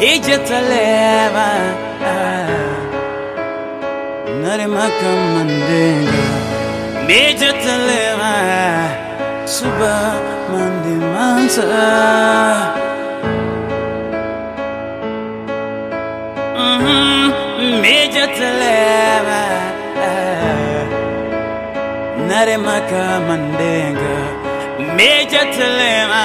ijatalema narimaka mandenga mijatalema suba mandimansa mijatalema narimaka mandenga mijatalema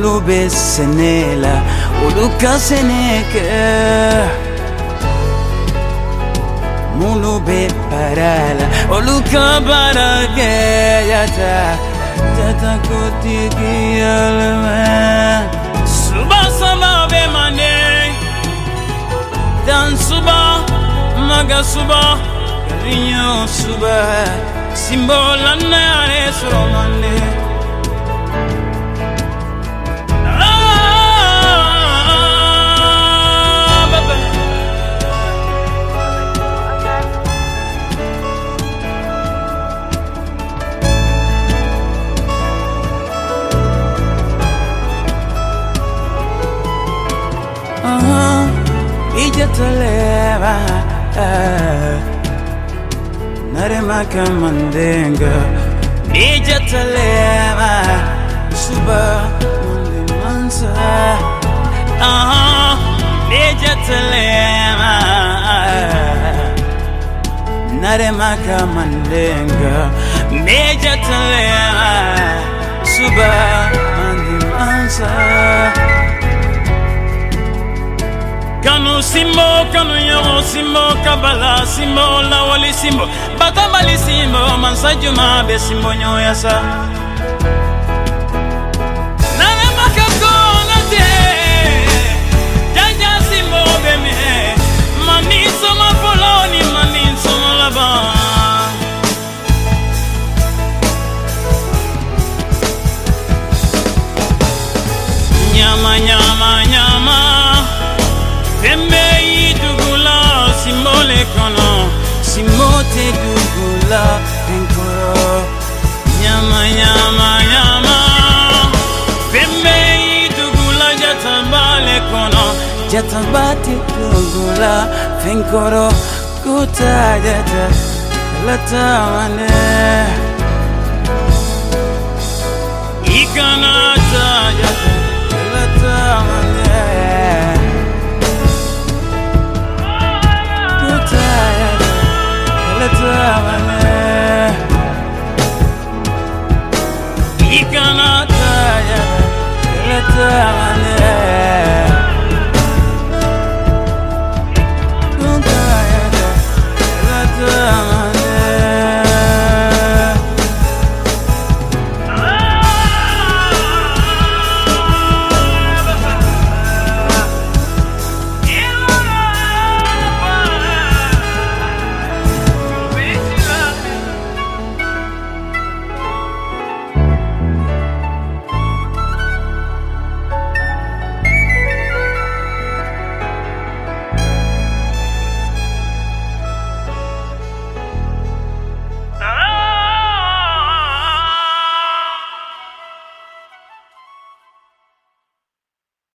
Oğlu biz seneler Uluka Mulu be parala Oluka barage yata Tata kotiki yalme Suba sama be mane Dan suba Maga suba Rinyo suba. Simbola nare suromane Suba Ah, ijataleva ah. Naremaka mandenga Nijatalema Suba mundi mansa. Ah, Nijatalema Naremaka mandenga Nijatalema Suba mundi mansa kanu simbo kanu ɲɔgɔn simbo kabala simbo lawali simbo. Batambali simbo mansa juma bɛ simbo ɲɔgɔnya sa. Nanamaka Simote dugula enkoro. Nyama nyama nyama. Tembe yi dugula jatambale kono. Jatabati dugula fenkoro Kuta jata Ikana Ikanataya, iletane